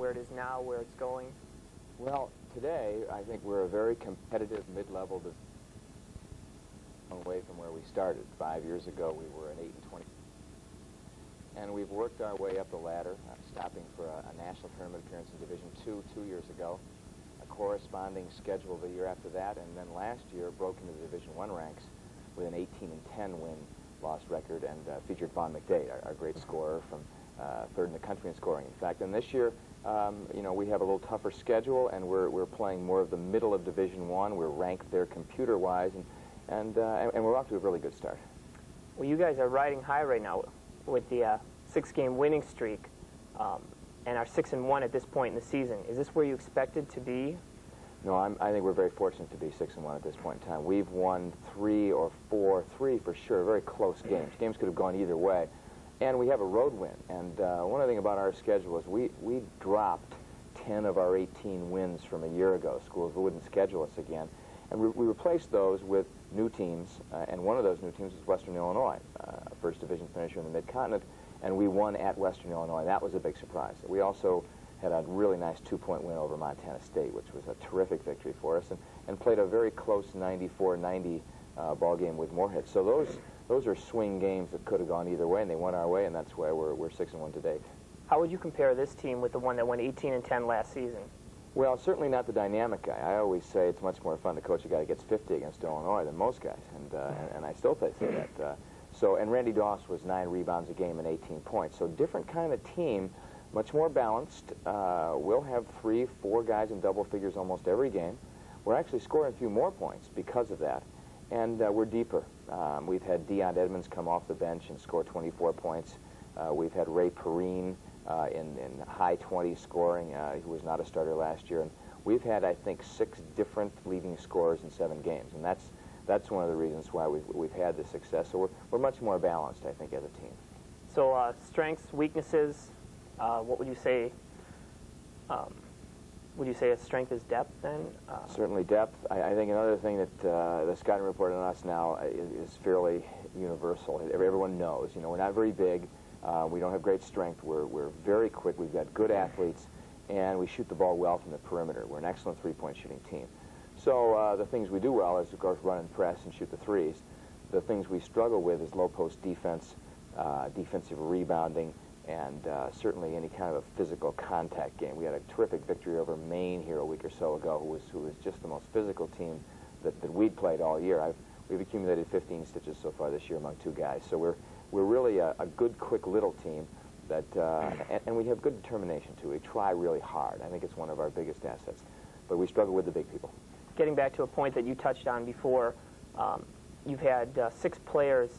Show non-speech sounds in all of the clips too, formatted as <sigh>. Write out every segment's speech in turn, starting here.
where it is now, where it's going? Well, today, I think we're a very competitive mid-level away from where we started. Five years ago, we were an 8 and 20. And we've worked our way up the ladder, uh, stopping for a, a, national tournament appearance in Division Two two years ago, a corresponding schedule the year after that, and then last year broke into the Division One ranks with an 18 and 10 win loss record and uh, featured Vaughn McDade, our, our great scorer from uh, third in the country in scoring, in fact. And this year, um, you know, we have a little tougher schedule, and we're, we're playing more of the middle of Division One. We're ranked there computer-wise, and, and, uh, and, and, we're off to a really good start. Well, you guys are riding high right now with the uh, six-game winning streak, um, and are six and one at this point in the season. Is this where you expected to be? No, I'm, i think we're very fortunate to be six and one at this point in time. We've won three or four, three for sure, very close games. Games could have gone either way. And we have a road win. And uh, one other thing about our schedule is we, we dropped 10 of our 18 wins from a year ago. Schools wouldn't schedule us again. And we, we replaced those with new teams, uh, and one of those new teams was Western Illinois, uh, first division finisher in the Mid-Continent, and we won at Western Illinois. That was a big surprise. We also had a really nice two-point win over Montana State, which was a terrific victory for us, and, and played a very close 94-90 uh, ball game with Moorhead. So those those are swing games that could have gone either way, and they went our way, and that's why we're, we're 6 and 1 today. How would you compare this team with the one that went 18 and 10 last season? Well, certainly not the dynamic guy. I always say it's much more fun to coach a guy that gets 50 against Illinois than most guys, and uh, and, and, I still say that. Uh, so, and Randy Doss was nine rebounds a game and 18 points. So, different kind of team, much more balanced. Uh, we'll have three, four guys in double figures almost every game. We're actually scoring a few more points because of that and uh, we're deeper. Um, we've had Dion Edmonds come off the bench and score 24 points. Uh, we've had Ray Perrine uh, in, in high 20 scoring, uh, who was not a starter last year. And we've had, I think, six different leading scorers in seven games, and that's that's one of the reasons why we've, we've had the success. So we're, we're much more balanced, I think, as a team. So uh, strengths, weaknesses, uh, what would you say um, would you say a strength is depth then? Uh, Certainly depth. I, I, think another thing that uh, the scouting report on us now is, is, fairly universal. Everyone knows, you know, we're not very big. Uh, we don't have great strength. We're, we're very quick. We've got good athletes, and we shoot the ball well from the perimeter. We're an excellent three-point shooting team. So uh, the things we do well is, of course, run and press and shoot the threes. The things we struggle with is low-post defense, uh, defensive rebounding, and uh, certainly any kind of a physical contact game. We had a terrific victory over Maine here a week or so ago, who was, who was just the most physical team that, that we'd played all year. I've, we've accumulated 15 stitches so far this year among two guys. So we're, we're really a, a good, quick little team that, uh, and, and we have good determination too. We try really hard. I think it's one of our biggest assets. But we struggle with the big people. Getting back to a point that you touched on before, um, you've had uh, six players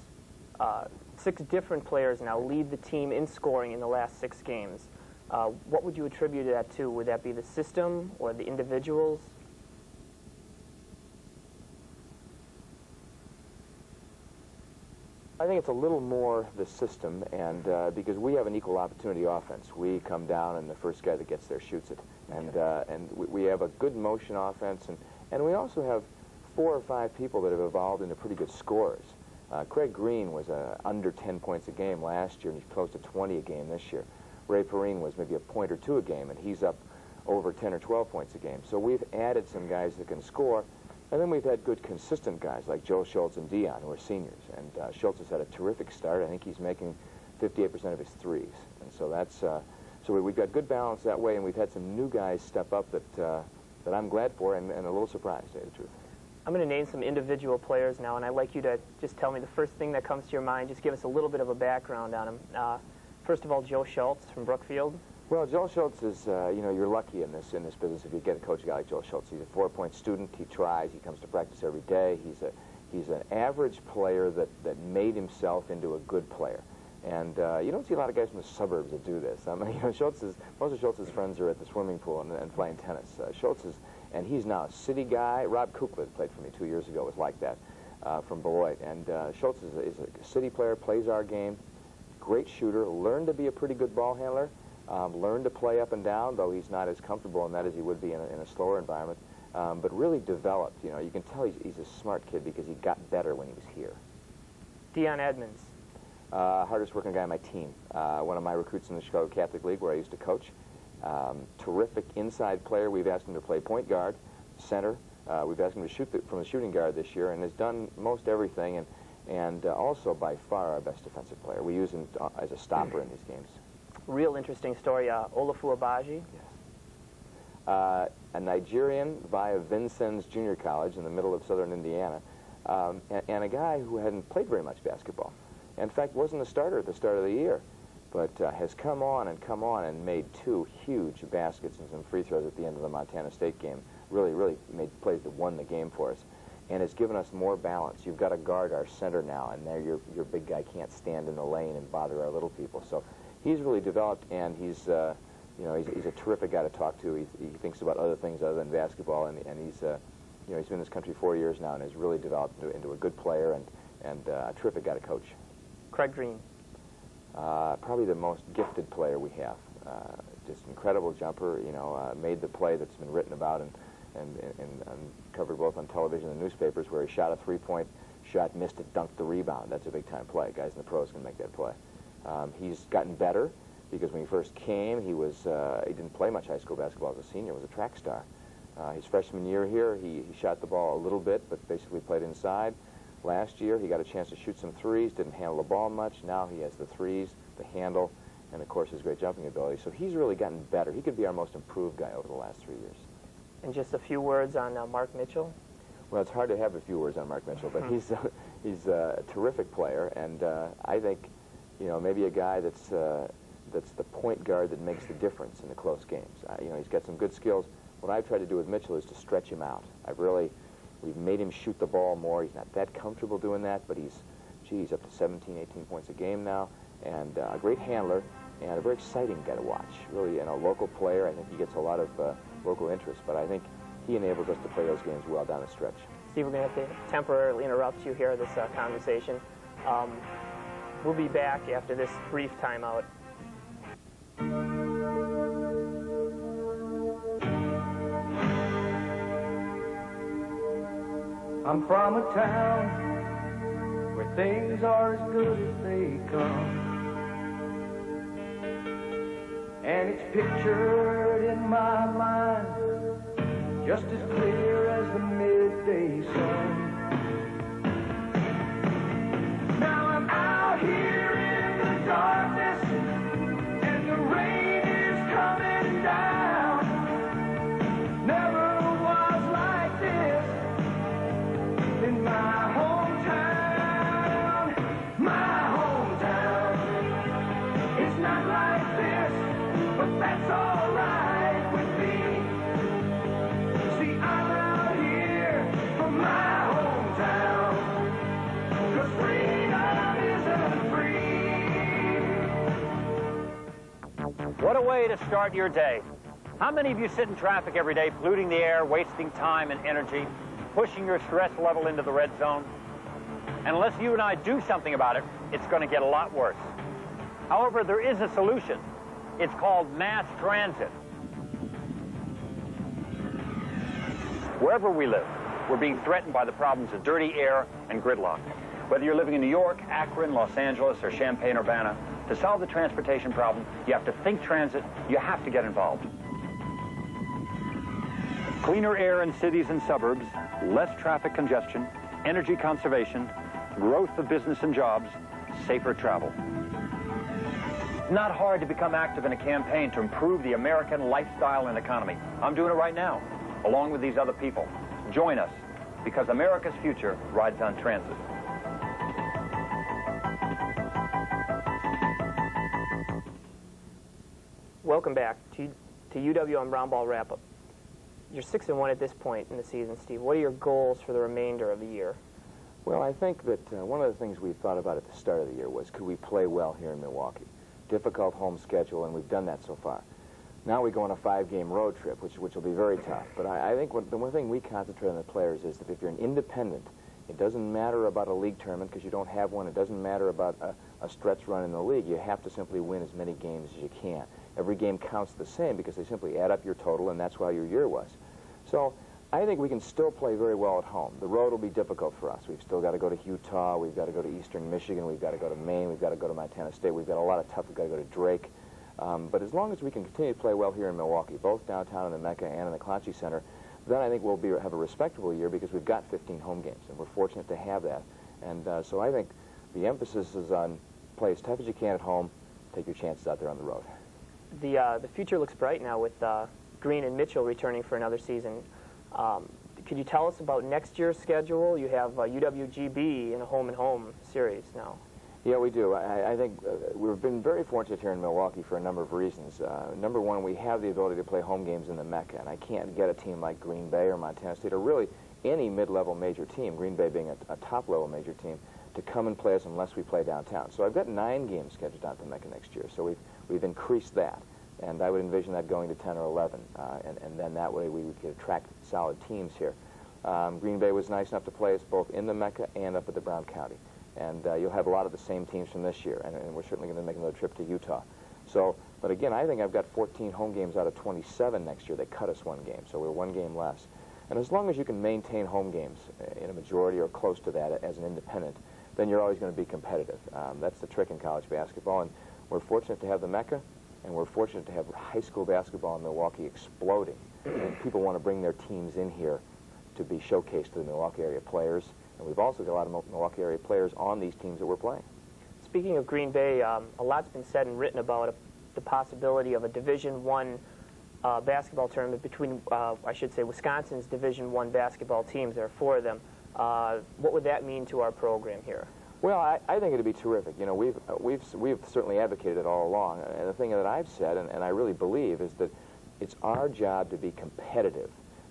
uh, six different players now lead the team in scoring in the last six games. Uh, what would you attribute that to? Would that be the system or the individuals? I think it's a little more the system, and uh, because we have an equal opportunity offense, we come down and the first guy that gets there shoots it, and uh, and we, we, have a good motion offense, and and we also have four or five people that have evolved into pretty good scorers. Uh, Craig Green was uh, under 10 points a game last year, and he's close to 20 a game this year. Ray Perrine was maybe a point or two a game, and he's up over 10 or 12 points a game. So we've added some guys that can score, and then we've had good consistent guys like Joe Schultz and Dion, who are seniors. And uh, Schultz has had a terrific start. I think he's making 58% of his threes. And so that's, uh, so we, have got good balance that way, and we've had some new guys step up that, uh, that I'm glad for and, and a little surprised, to tell the truth. I'm going to name some individual players now, and I'd like you to just tell me the first thing that comes to your mind. Just give us a little bit of a background on him. Uh, first of all, Joe Schultz from Brookfield. Well, Joe Schultz is, uh, you know, you're lucky in this in this business if you get a coach guy like Joe Schultz. He's a four-point student. He tries. He comes to practice every day. He's a he's an average player that that made himself into a good player. And uh, you don't see a lot of guys from the suburbs that do this. I mean, <laughs> you know, Schultz is, most of Schultz's friends are at the swimming pool and, and playing tennis. Uh, Schultz is and he's now a city guy. Rob Kukla played for me two years ago, was like that, uh, from Beloit. And uh, Schultz is a, is a, city player, plays our game, great shooter, learned to be a pretty good ball handler, um, learned to play up and down, though he's not as comfortable in that as he would be in a, in a slower environment, um, but really developed. You know, you can tell he's, he's, a smart kid because he got better when he was here. Dion Edmonds. Uh, hardest working guy on my team. Uh, one of my recruits in the Chicago Catholic League where I used to coach Um, terrific inside player. We've asked him to play point guard, center. Uh, we've asked him to shoot the, from the shooting guard this year and has done most everything and, and uh, also by far our best defensive player. We use him uh, as a stopper in these games. Real interesting story. Uh, Olafu Abaji. Yes. Uh, a Nigerian via Vincennes Junior College in the middle of southern Indiana, um, and, and, a guy who hadn't played very much basketball. In fact, wasn't a starter at the start of the year, but uh, has come on and come on and made two huge baskets and some free throws at the end of the Montana State game. Really, really made plays that won the game for us. And it's given us more balance. You've got to guard our center now, and there your, your big guy can't stand in the lane and bother our little people. So he's really developed, and he's, uh, you know, he's, he's a terrific guy to talk to. He, he thinks about other things other than basketball, and, and he's, uh, you know, he's been in this country four years now and has really developed into, into a good player and, and uh, a terrific guy to coach. Craig Green. Uh, probably the most gifted player we have. Uh, just incredible jumper, you know, uh, made the play that's been written about and, and, and, and covered both on television and newspapers where he shot a three-point shot, missed it, dunked the rebound. That's a big-time play. Guys in the pros can make that play. Um, he's gotten better because when he first came, he was uh, he didn't play much high school basketball as a senior. Was a track star. Uh, his freshman year here, he, he shot the ball a little bit, but basically played inside. Last year, he got a chance to shoot some threes, didn't handle the ball much. Now he has the threes, the handle, and of course his great jumping ability. So he's really gotten better. He could be our most improved guy over the last three years. And just a few words on uh, Mark Mitchell. Well, it's hard to have a few words on Mark Mitchell, but <laughs> he's uh, he's a terrific player, and uh, I think, you know, maybe a guy that's uh, that's the point guard that makes the difference in the close games. Uh, you know, he's got some good skills. What I've tried to do with Mitchell is to stretch him out. I've really We've made him shoot the ball more. He's not that comfortable doing that, but he's, geez, up to 17, 18 points a game now, and uh, a great handler, and a very exciting guy to watch. Really, and a local player. I think he gets a lot of uh, local interest, but I think he enables us to play those games well down the stretch. Steve, we're going to have to temporarily interrupt you here, this uh, conversation. Um, we'll be back after this brief timeout. I'm from a town where things are as good as they come. And it's pictured in my mind just as clear as the midday sun. What a way to start your day. How many of you sit in traffic every day, polluting the air, wasting time and energy, pushing your stress level into the red zone? And unless you and I do something about it, it's going to get a lot worse. However, there is a solution. It's called mass transit. Wherever we live, we're being threatened by the problems of dirty air and gridlock. Whether you're living in New York, Akron, Los Angeles, or Champaign-Urbana, to solve the transportation problem, you have to think transit, you have to get involved. Cleaner air in cities and suburbs, less traffic congestion, energy conservation, growth of business and jobs, safer travel. It's not hard to become active in a campaign to improve the American lifestyle and economy. I'm doing it right now, along with these other people. Join us, because America's future rides on transit. Welcome back to, to UWM Roundball Wrap-Up. You're 6 and one at this point in the season, Steve. What are your goals for the remainder of the year? Well, I think that uh, one of the things we thought about at the start of the year was could we play well here in Milwaukee? Difficult home schedule, and we've done that so far. Now we go on a five-game road trip, which, which will be very tough. But I, I think what, the one thing we concentrate on the players is that if you're an independent, it doesn't matter about a league tournament because you don't have one. It doesn't matter about a, a stretch run in the league. You have to simply win as many games as you can every game counts the same because they simply add up your total, and that's why your year was. So I think we can still play very well at home. The road will be difficult for us. We've still got to go to Utah. We've got to go to Eastern Michigan. We've got to go to Maine. We've got to go to Montana State. We've got a lot of tough. We've got to go to Drake. Um, but as long as we can continue to play well here in Milwaukee, both downtown in the Mecca and in the Clancy Center, then I think we'll be, have a respectable year because we've got 15 home games, and we're fortunate to have that. And uh, so I think the emphasis is on play as tough as you can at home, take your chances out there on the road. The, uh, the future looks bright now with uh, Green and Mitchell returning for another season. Um, could you tell us about next year's schedule? You have uh, UWGB in a home-and-home series now. Yeah, we do. I, I think uh, we've been very fortunate here in Milwaukee for a number of reasons. Uh, number one, we have the ability to play home games in the Mecca, and I can't get a team like Green Bay or Montana State, or really any mid-level major team, Green Bay being a, a top-level major team, to come and play us unless we play downtown. So I've got nine games scheduled at the Mecca next year, so we've, we've increased that. And I would envision that going to 10 or 11, uh, and, and then that way we would attract solid teams here. Um, Green Bay was nice enough to play us both in the Mecca and up at the Brown County. And uh, you'll have a lot of the same teams from this year, and, and we're certainly going to make another trip to Utah. So, but again, I think I've got 14 home games out of 27 next year. They cut us one game, so we're one game less. And as long as you can maintain home games uh, in a majority or close to that as an independent, then you're always going to be competitive. Um, that's the trick in college basketball, and we're fortunate to have the Mecca, and we're fortunate to have high school basketball in Milwaukee exploding. And people want to bring their teams in here to be showcased to the Milwaukee area players. And we've also got a lot of Milwaukee area players on these teams that we're playing. Speaking of Green Bay, um, a lot's been said and written about a, the possibility of a Division One uh, basketball tournament between, uh, I should say, Wisconsin's Division One basketball teams. There are four of them. Uh, what would that mean to our program here? Well, I, I think it'd be terrific. You know, we've uh, we've we've certainly advocated it all along, and the thing that I've said, and, and I really believe, is that it's our job to be competitive,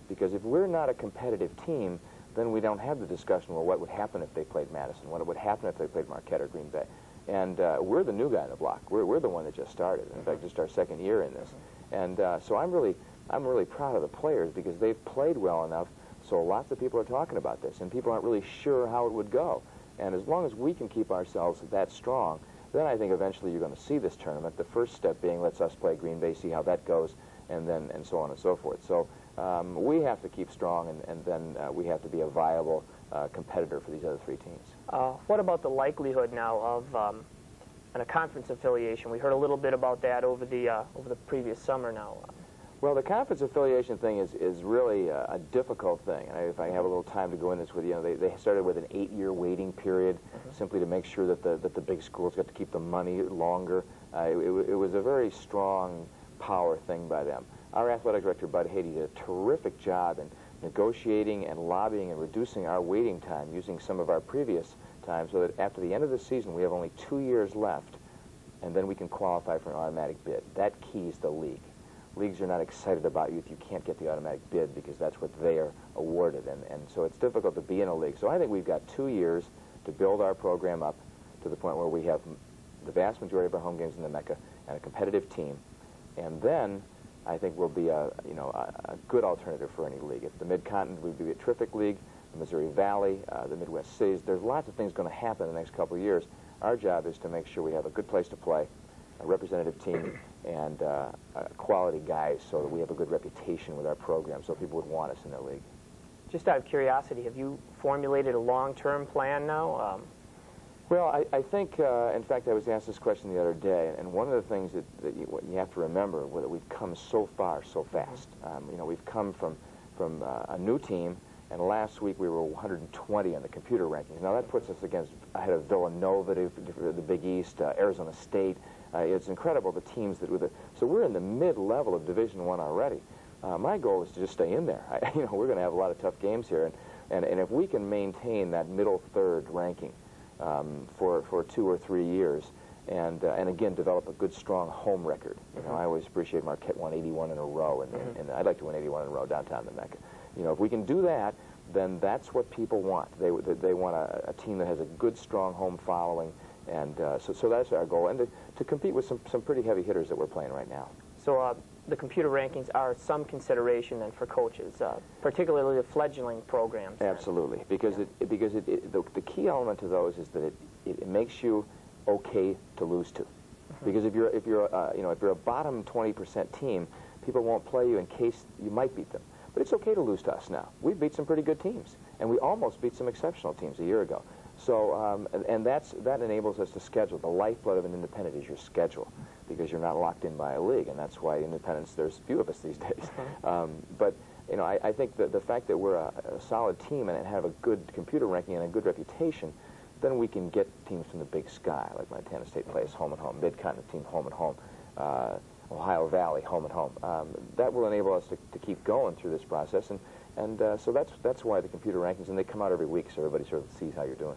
because if we're not a competitive team, then we don't have the discussion, well, what would happen if they played Madison? What would happen if they played Marquette or Green Bay? And uh, we're the new guy in the block. We're, we're the one that just started. In fact, just our second year in this. And uh, so I'm really, I'm really proud of the players because they've played well enough so lots of people are talking about this, and people aren't really sure how it would go. And as long as we can keep ourselves that strong, then I think eventually you're going to see this tournament. The first step being let's us play Green Bay, see how that goes, and then and so on and so forth. So um, we have to keep strong, and, and then uh, we have to be a viable uh, competitor for these other three teams. Uh, what about the likelihood now of um, an, a conference affiliation? We heard a little bit about that over the uh, over the previous summer now. Well, the conference affiliation thing is, is really a, a difficult thing. And if I have a little time to go into this with you, know, they, they started with an eight-year waiting period mm -hmm. simply to make sure that the, that the big schools got to keep the money longer. Uh, it, it, was a very strong power thing by them. Our athletic director, Bud Haidet, did a terrific job in negotiating and lobbying and reducing our waiting time using some of our previous time so that after the end of the season, we have only two years left, and then we can qualify for an automatic bid. That keys the league leagues are not excited about you if you can't get the automatic bid because that's what they are awarded. And, and so it's difficult to be in a league. So I think we've got two years to build our program up to the point where we have the vast majority of our home games in the Mecca and a competitive team. And then I think we'll be a, you know, a, a good alternative for any league. If the Mid-Continent would be a terrific league, the Missouri Valley, uh, the Midwest cities, there's lots of things going to happen in the next couple of years. Our job is to make sure we have a good place to play, a representative team, and uh, quality guys so that we have a good reputation with our program so people would want us in their league. Just out of curiosity, have you formulated a long-term plan now? Um, well, I, I think, uh, in fact, I was asked this question the other day, and one of the things that, that you, you, have to remember that we've come so far so fast. Um, you know, we've come from, from uh, a new team, and last week we were 120 on the computer rankings. Now that puts us against ahead of Villanova, the, the Big East, uh, Arizona State, uh, it's incredible the teams that with it. So we're in the mid-level of Division One already. Uh, my goal is to just stay in there. <laughs> I, you know, we're going to have a lot of tough games here, and, and, and if we can maintain that middle third ranking um, for, for two or three years, and, uh, and again, develop a good, strong home record. You know, mm -hmm. I always appreciate Marquette won 81 in a row, and, mm -hmm. and, I'd like to win 81 in a row downtown in Mecca. You know, if we can do that, then that's what people want. They, they want a, a team that has a good, strong home following, and uh, so, so that's our goal, and to, to compete with some, some pretty heavy hitters that we're playing right now. So uh, the computer rankings are some consideration then for coaches, uh, particularly the fledgling programs. Absolutely, then. because yeah. it, because it, it, the, the key element to those is that it, it, makes you okay to lose to. Mm -hmm. Because if you're if you're uh, you know if you're a bottom 20% team, people won't play you in case you might beat them. But it's okay to lose to us now. We've beat some pretty good teams, and we almost beat some exceptional teams a year ago. So, um, and, and, that's, that enables us to schedule. The lifeblood of an independent is your schedule. Because you're not locked in by a league, and that's why independents, there's few of us these days. <laughs> Um, but, you know, I, I think that the fact that we're a, a solid team and have a good computer ranking and a good reputation, then we can get teams from the big sky, like Montana State plays home and home, Mid-Continent team home and home, uh, Ohio Valley home and home. Um, that will enable us to, to keep going through this process, and, and uh, so that's, that's why the computer rankings, and they come out every week so everybody sort of sees how you're doing.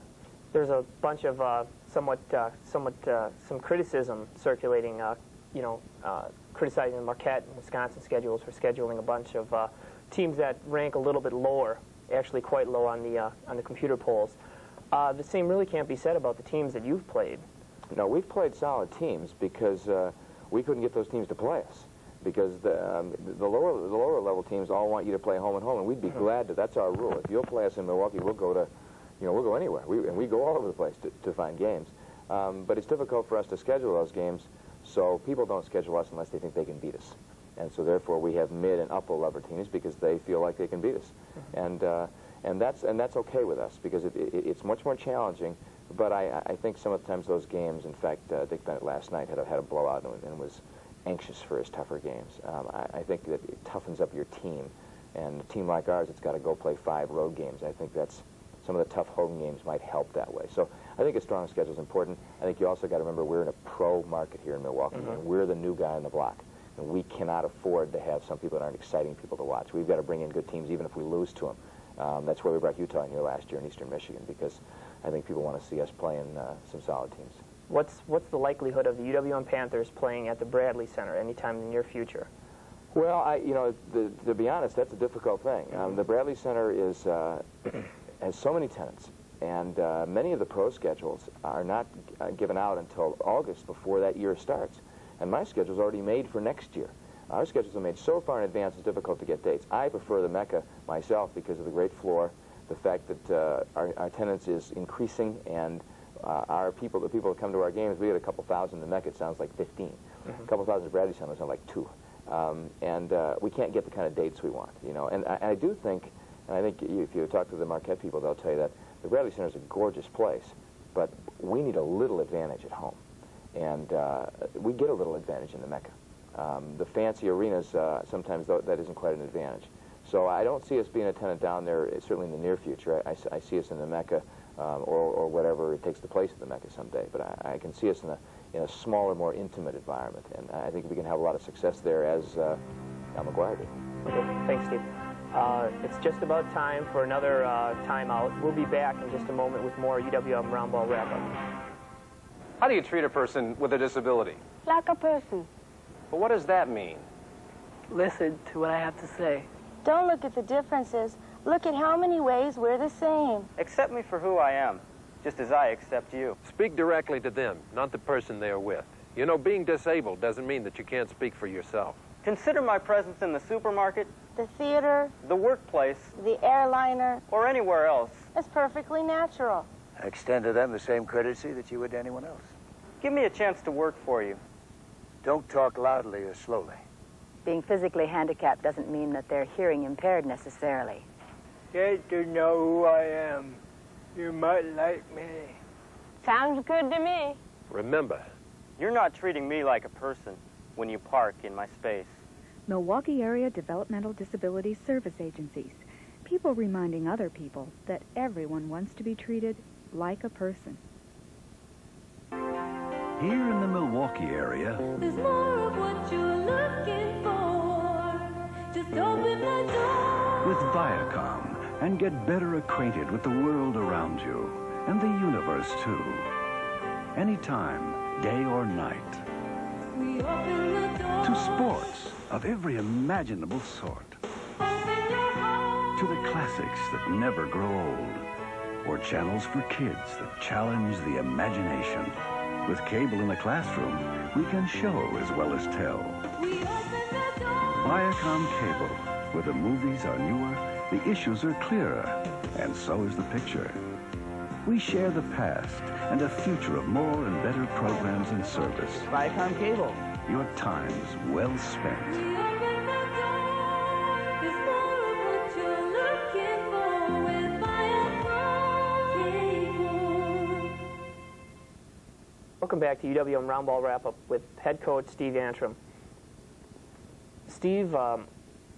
There's a bunch of uh, somewhat, uh, somewhat, uh, some criticism circulating, uh, you know, uh, criticizing the Marquette and Wisconsin schedules for scheduling a bunch of uh, teams that rank a little bit lower, actually quite low on the, uh, on the computer polls. Uh, the same really can't be said about the teams that you've played. No, we've played solid teams because uh, we couldn't get those teams to play us. Because the, um, the lower the lower level teams all want you to play home and home, and we'd be glad to. That's our rule. If you'll play us in Milwaukee, we'll go to, you know, we'll go anywhere. We, and we go all over the place to, to find games. Um, but it's difficult for us to schedule those games, so people don't schedule us unless they think they can beat us. And so therefore we have mid and upper level teams because they feel like they can beat us. And uh, and that's and that's okay with us because it, it, it's much more challenging. But I, I think some of the times those games, in fact, uh, Dick Bennett last night had a, had a blowout and, and was anxious for his tougher games. Um, I, I think that it toughens up your team, and a team like ours, it's got to go play five road games. I think that's some of the tough home games might help that way. So I think a strong schedule is important. I think you also got to remember we're in a pro market here in Milwaukee, Mm-hmm. and we're the new guy on the block. And we cannot afford to have some people that aren't exciting people to watch. We've got to bring in good teams, even if we lose to them. Um, that's why we brought Utah in here last year in Eastern Michigan, because I think people want to see us playing uh, some solid teams. What's, what's the likelihood of the UWM Panthers playing at the Bradley Center anytime in the near future? Well, I, you know, the, to be honest, that's a difficult thing. Um, the Bradley Center is uh, has so many tenants, and uh, many of the pro schedules are not uh, given out until August before that year starts. And my schedule's already made for next year. Our schedules are made so far in advance; it's difficult to get dates. I prefer the Mecca myself because of the great floor, the fact that uh, our, our attendance is increasing, and uh, our people, the people that come to our games, we get a couple thousand. The Mecca it sounds like 15. A couple thousand at Bradley Center sound like two. Um, and uh, we can't get the kind of dates we want, you know. And I, I do think, and I think if you talk to the Marquette people, they'll tell you that the Bradley Center is a gorgeous place, but we need a little advantage at home, and uh, we get a little advantage in the Mecca. Um, the fancy arenas uh, sometimes though, that isn't quite an advantage. So I don't see us being a tenant down there, uh, certainly in the near future. I see us in the Mecca um, or, or whatever it takes the place of the Mecca someday. But I, I can see us in a, in a smaller, more intimate environment, and I think we can have a lot of success there as uh, Al McGuire did. Okay, thanks, Steve. Uh, it's just about time for another uh, timeout. We'll be back in just a moment with more UWM Roundball Wrap-Up. How do you treat a person with a disability? Like a person. But what does that mean? Listen to what I have to say. Don't look at the differences. Look at how many ways we're the same. Accept me for who I am, just as I accept you. Speak directly to them, not the person they are with. You know, being disabled doesn't mean that you can't speak for yourself. Consider my presence in the supermarket, The theater, the workplace, the airliner, or anywhere else. is perfectly natural. I Extend to them the same courtesy that you would to anyone else. Give me a chance to work for you. Don't talk loudly or slowly. Being physically handicapped doesn't mean that they're hearing impaired necessarily. Get to know who I am. You might like me. Sounds good to me. Remember, You're not treating me like a person when you park in my space. Milwaukee Area Developmental Disability Service Agencies. People reminding other people that everyone wants to be treated like a person. Here in the Milwaukee area, There's more of what you're looking for. Just open the door. with Viacom, and get better acquainted with the world around you and the universe too. Anytime, day or night. We open the door. To sports of every imaginable sort. To the classics that never grow old. Or channels for kids that challenge the imagination. With cable in the classroom, we can show as well as tell. Viacom Cable, where the movies are newer, the issues are clearer, and so is the picture. We share the past and a future of more and better programs and service. Viacom Cable. Your time's well spent. Welcome back to UWM Roundball Wrap Up with head coach Steve Antrim. Steve, um,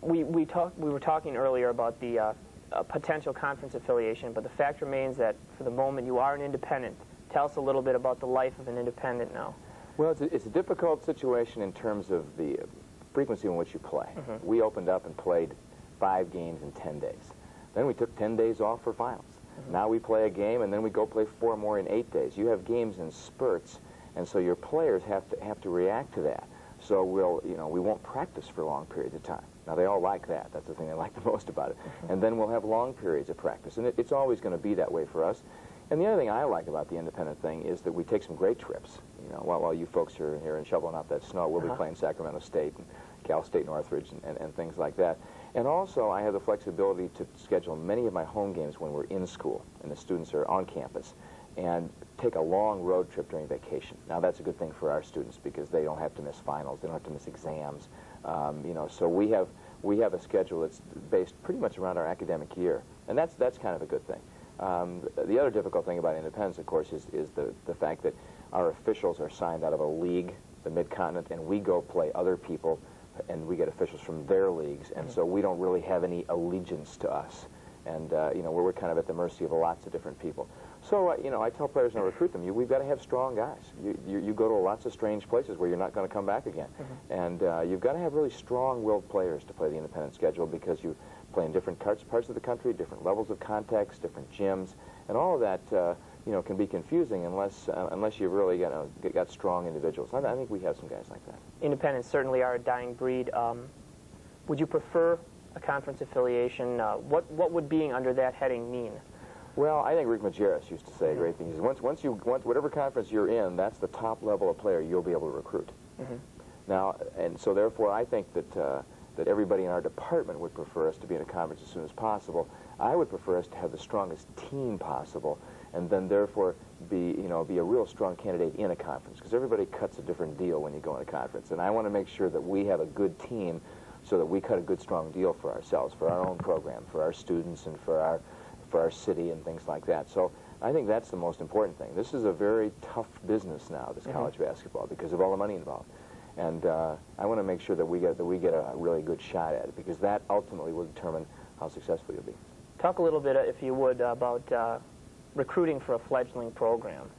we we talked we were talking earlier about the uh, uh, potential conference affiliation, but the fact remains that for the moment you are an independent. Tell us a little bit about the life of an independent now. Well, it's a, it's a difficult situation in terms of the uh, frequency in which you play. Mhm. We opened up and played five games in 10 days. Then we took 10 days off for finals. Mm-hmm. Now we play a game, and then we go play four more in eight days. You have games in spurts, and so your players have to have to react to that. So we'll, you know, we won't practice for long periods of time. Now they all like that. That's the thing they like the <laughs> most about it. Mm-hmm. And then we'll have long periods of practice, and it, it's always going to be that way for us. And the other thing I like about the independent thing is that we take some great trips. You know, while, while you folks are here and shoveling out that snow, we'll Uh-huh. be playing Sacramento State and Cal State Northridge and, and, and things like that. And also, I have the flexibility to schedule many of my home games when we're in school and the students are on campus and take a long road trip during vacation. Now, that's a good thing for our students because they don't have to miss finals, they don't have to miss exams. Um, you know, so we have, we have a schedule that's based pretty much around our academic year, and that's, that's kind of a good thing. Um, the other difficult thing about independence, of course, is, is the, the fact that our officials are signed out of a league, the Mid-Continent, and we go play other people, and we get officials from their leagues, and so we don't really have any allegiance to us. And, uh, you know, we're, we're kind of at the mercy of lots of different people. So, uh, you know, I tell players when I recruit them, you, we've got to have strong guys. You, you, you go to lots of strange places where you're not going to come back again. And uh, you've got to have really strong-willed players to play the independent schedule because you play in different parts, parts of the country, different levels of context, different gyms, and all of that, uh, you know, can be confusing unless, uh, unless you've really got, got strong individuals. I, I think we have some guys like that. Independents certainly are a dying breed. Um, would you prefer a conference affiliation? Uh, what what would being under that heading mean? Well, I think Rick Majerus used to say a great thing. He says, once, once you, once, whatever conference you're in, that's the top level of player you'll be able to recruit. Mhm. Now, and so therefore, I think that uh, that everybody in our department would prefer us to be in a conference as soon as possible. I would prefer us to have the strongest team possible, and then therefore be you know be a real strong candidate in a conference because everybody cuts a different deal when you go in a conference, and I want to make sure that we have a good team so that we cut a good strong deal for ourselves, for our own program, for our students, and for our for our city and things like that. So I think that's the most important thing. This is a very tough business now, this Mhm. college basketball, because of all the money involved. And uh, I want to make sure that we get that we get a really good shot at it, because that ultimately will determine how successful you'll be. Talk a little bit, uh, if you would, about uh, recruiting for a fledgling program.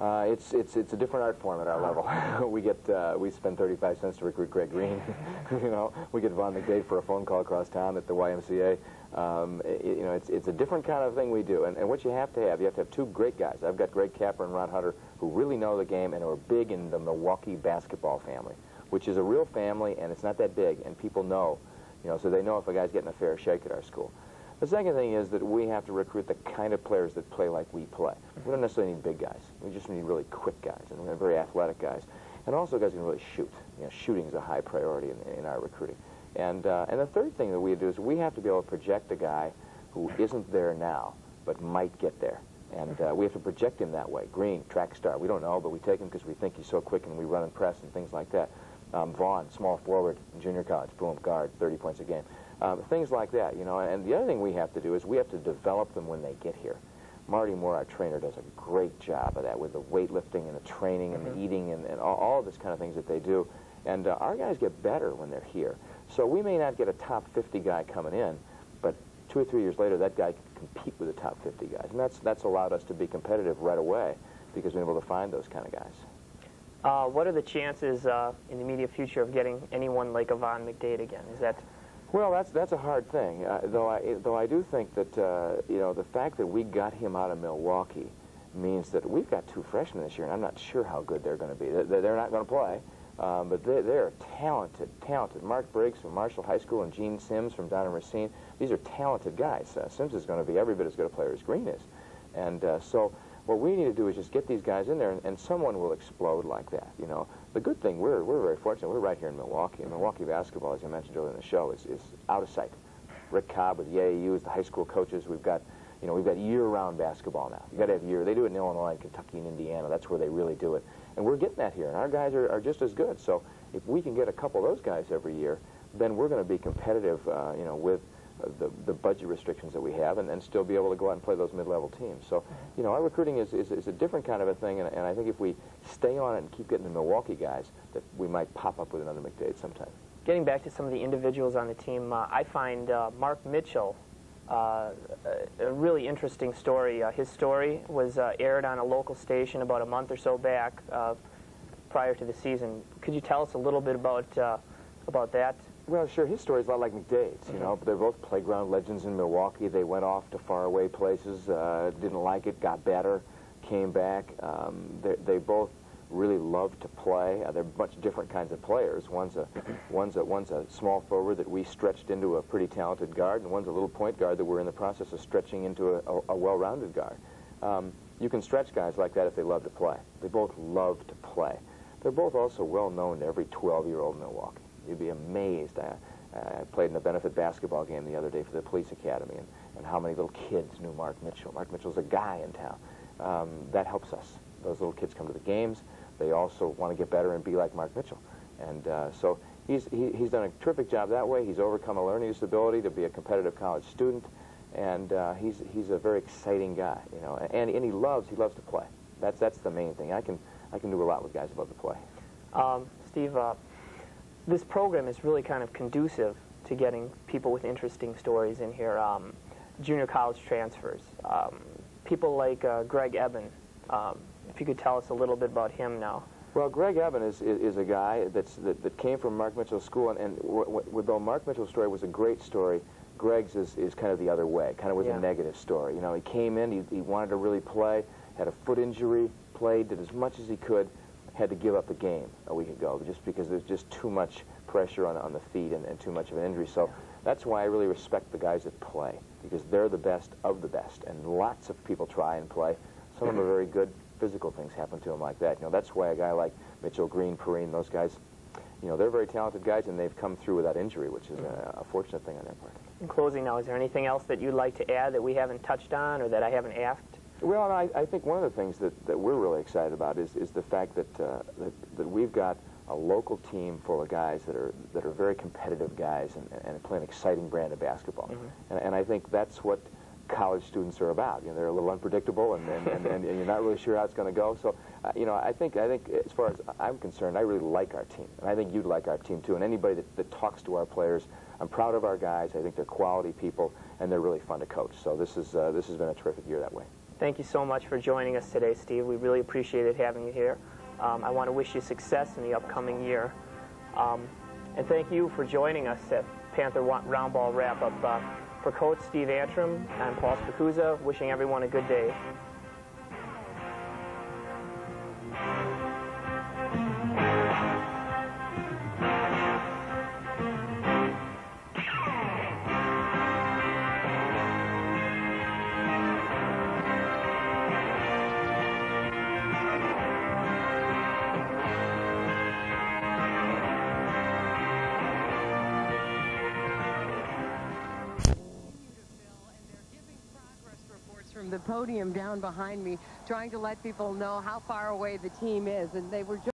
Uh, it's it's it's a different art form at our level. <laughs> we get uh, we spend 35 cents to recruit Craig Green. <laughs> you know, we get Vaughn McDade for a phone call across town at the YMCA. Um, i you know, it's it's a different kind of thing we do. And, and what you have to have, you have to have two great guys. I've got Greg Capper and Ron Hunter who really know the game and are big in the Milwaukee basketball family, which is a real family and it's not that big and people know, you know, so they know if a guy's getting a fair shake at our school. The second thing is that we have to recruit the kind of players that play like we play. We don't necessarily need big guys. We just need really quick guys and very athletic guys. And also guys who can really shoot. You know, shooting is a high priority in, in our recruiting. And, uh, and the third thing that we do is we have to be able to project a guy who isn't there now, but might get there. And uh, we have to project him that way. Green, track star. We don't know, but we take him because we think he's so quick and we run and press and things like that. Um, Vaughn, small forward junior college, boom, guard, 30 points a game. Um, things like that, you know. And the other thing we have to do is we have to develop them when they get here. Marty Moore, our trainer, does a great job of that with the weightlifting and the training and the eating and, and all, all of this kind of things that they do. And uh, our guys get better when they're here. So we may not get a top 50 guy coming in, but two or three years later, that guy can compete with the top 50 guys. And that's, that's allowed us to be competitive right away because been able to find those kind of guys. Uh, what are the chances uh, in the immediate future of getting anyone like a Vaughn McDade again? Is that Well, that's that's a hard thing. Uh, though I though I do think that uh, you know the fact that we got him out of Milwaukee means that we've got two freshmen this year, and I'm not sure how good they're going to be. They're, they're not going to play, um, but they, they're talented, talented. Mark Briggs from Marshall High School and Gene Sims from down in Racine. These are talented guys. Uh, Sims is going to be every bit as good a player as Green is, and uh, so what we need to do is just get these guys in there, and, and someone will explode like that. You know, the good thing we're we're very fortunate. We're right here in Milwaukee, and Milwaukee basketball, as I mentioned earlier in the show, is is out of sight. Rick Cobb with the AAUs, the high school coaches. We've got, you know, we've got year-round basketball now. You got to have year. They do it in Illinois, and Kentucky, and Indiana. That's where they really do it, and we're getting that here. And our guys are, are just as good. So if we can get a couple of those guys every year, then we're going to be competitive, uh, you know, with the, the budget restrictions that we have and, and still be able to go out and play those mid-level teams. So, you know, our recruiting is, is, is a different kind of a thing, and, and I think if we stay on it and keep getting the Milwaukee guys, that we might pop up with another McDade sometime. Getting back to some of the individuals on the team, uh, I find uh, Mark Mitchell uh, a really interesting story. Uh, his story was uh, aired on a local station about a month or so back uh, prior to the season. Could you tell us a little bit about, uh, about that? Well, sure. His story's a lot like McDade's. You know, they're both playground legends in Milwaukee. They went off to faraway places, uh, didn't like it, got better, came back. Um, they, they both really love to play. Uh, they're much different kinds of players. One's a <clears throat> one's a one's a small forward that we stretched into a pretty talented guard, and one's a little point guard that we're in the process of stretching into a, a, a well-rounded guard. Um, you can stretch guys like that if they love to play. They both love to play. They're both also well known to every 12-year-old in Milwaukee. You'd be amazed. I, I played in a benefit basketball game the other day for the police academy, and, and how many little kids knew Mark Mitchell. Mark Mitchell's a guy in town. Um, that helps us. Those little kids come to the games. They also want to get better and be like Mark Mitchell. And uh, so he's, he, he's done a terrific job that way. He's overcome a learning disability to be a competitive college student. And uh, he's, he's a very exciting guy, you know. And, and he loves, he loves to play. That's, that's the main thing. I can, I can do a lot with guys who love to play. Um, Steve, uh, this program is really kind of conducive to getting people with interesting stories in here. Um, junior college transfers. Um, people like uh, Greg Eben. Um, if you could tell us a little bit about him now. Well, Greg Evan is, is, is a guy that's, that, that came from Mark Mitchell's school, and, and though Mark Mitchell's story was a great story, Greg's is, is kind of the other way, kind of was Yeah. a negative story. You know, he came in, he, he wanted to really play, had a foot injury, played, did as much as he could, had to give up the game a week ago just because there's just too much pressure on, on the feet and, and too much of an injury. So that's why I really respect the guys that play because they're the best of the best, and lots of people try and play. Some of them are very good. Physical things happen to them like that. You know, that's why a guy like Mitchell Green, Perrine, those guys, you know, they're very talented guys, and they've come through without injury, which is a, a fortunate thing on their part. In closing now, is there anything else that you'd like to add that we haven't touched on or that I haven't asked? Well, I, I think one of the things that, that we're really excited about is, is the fact that, uh, that, that we've got a local team full of guys that are, that are very competitive guys and, and play an exciting brand of basketball. And, and I think that's what college students are about. You know, they're a little unpredictable, and, and, and, and you're not really sure how it's going to go. So, uh, you know, I think, I think as far as I'm concerned, I really like our team. And I think you'd like our team, too. And anybody that, that talks to our players, I'm proud of our guys. I think they're quality people, and they're really fun to coach. So this, is, uh, this has been a terrific year that way. Thank you so much for joining us today, Steve. We really appreciated having you here. Um, I want to wish you success in the upcoming year. Um, and thank you for joining us at Panther Roundball Wrap-Up. Uh, for Coach Steve Antrim, I'm Paul Spacuzza, wishing everyone a good day. Podium down behind me, trying to let people know how far away the team is. And they were just